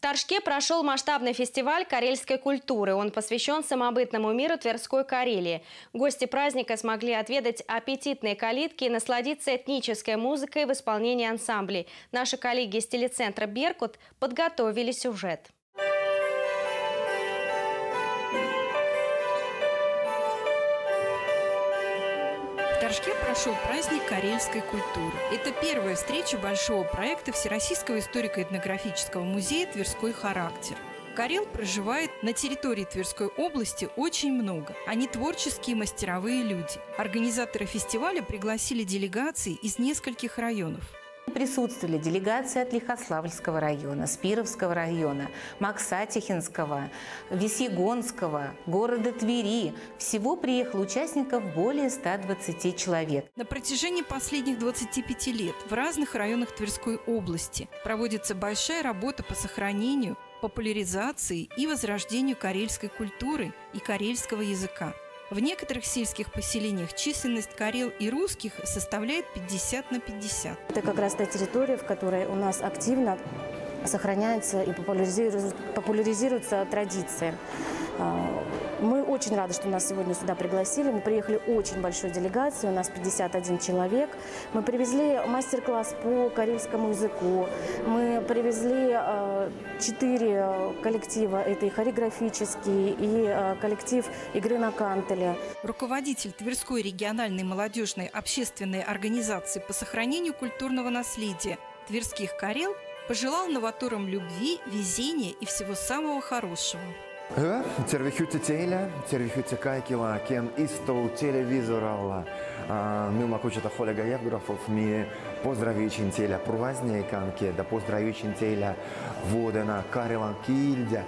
В Торжке прошел масштабный фестиваль карельской культуры. Он посвящен самобытному миру Тверской Карелии. Гости праздника смогли отведать аппетитные калитки и насладиться этнической музыкой в исполнении ансамблей. Наши коллеги из телецентра «Беркут» подготовили сюжет. В Торжке прошел праздник карельской культуры. Это первая встреча большого проекта Всероссийского историко-этнографического музея «Тверской характер». Карел проживает на территории Тверской области очень много. Они творческие мастеровые люди. Организаторы фестиваля пригласили делегации из нескольких районов. Присутствовали делегации от Лихославльского района, Спировского района, Максатихинского, Весьегонского, города Твери. Всего приехало участников более 120 человек. На протяжении последних 25 лет в разных районах Тверской области проводится большая работа по сохранению, популяризации и возрождению карельской культуры и карельского языка. В некоторых сельских поселениях численность карел и русских составляет 50 на 50. Это как раз та территория, в которой у нас активно сохраняется и популяризируется, популяризируется традиции. Мы очень рады, что нас сегодня сюда пригласили. Мы приехали очень большой делегацией, у нас 51 человек. Мы привезли мастер-класс по карельскому языку. Мы привезли а, четыре коллектива. Это и хореографический, и а, коллектив игры на кантеле. Руководитель Тверской региональной молодежной общественной организации по сохранению культурного наследия Тверских Карел пожелал новаторам любви, везения и всего самого хорошего. Hyvä. Tervehdys teille. Tervehdys kaikilla, ken istuu телевизорalla. Мимо куча Холега Евграфов. Me поздравичin teille праздником, да поздравичin teille vuodena Karjalan kiilde.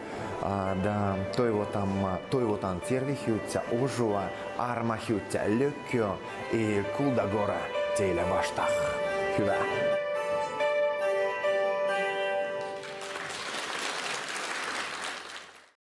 Да toivotan, toivotan tervehdyttä, osua, armahdyttä, lykkyä ja kuldagora teille vastaan. Hyvä.